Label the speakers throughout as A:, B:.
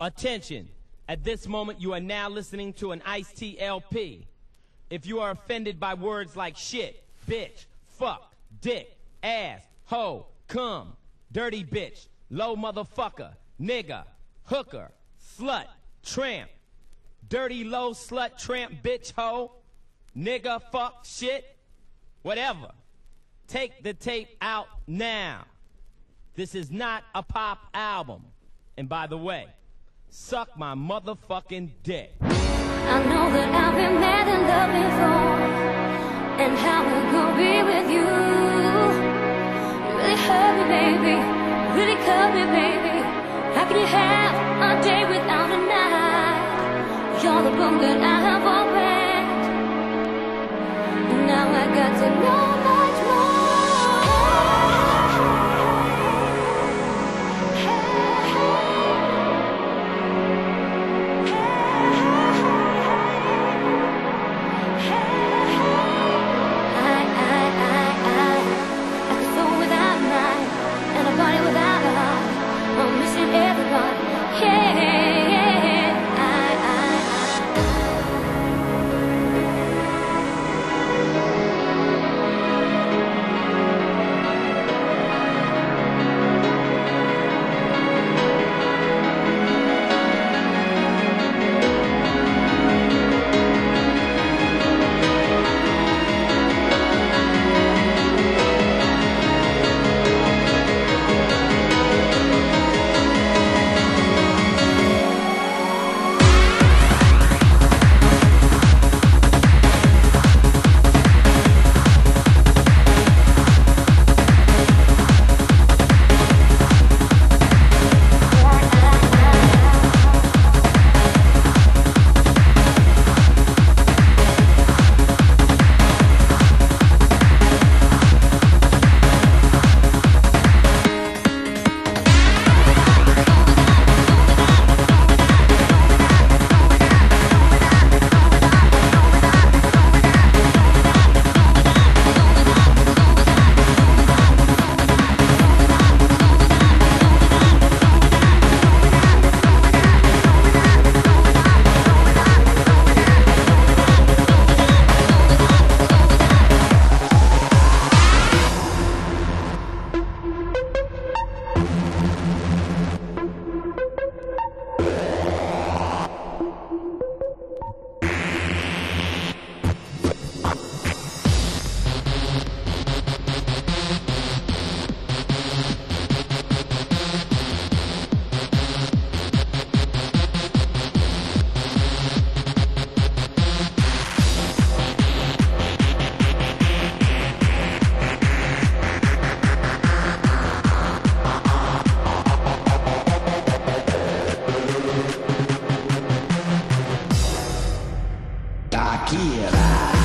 A: Attention. At this moment, you are now listening to an Ice T LP. If you are offended by words like shit, bitch, fuck, dick, ass, hoe, cum, dirty bitch, low motherfucker, nigga, hooker, slut, tramp, dirty low slut, tramp, bitch, hoe, nigga, fuck, shit, whatever. Take the tape out now. This is not a pop album. And by the way, suck my motherfucking dick.
B: I know that I've been mad before, and how it gonna be with you. You really hurt me, baby. Really cut me, baby. How can you have a day without a night? You're the that I have. Now I got to know Yeah.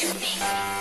C: to me.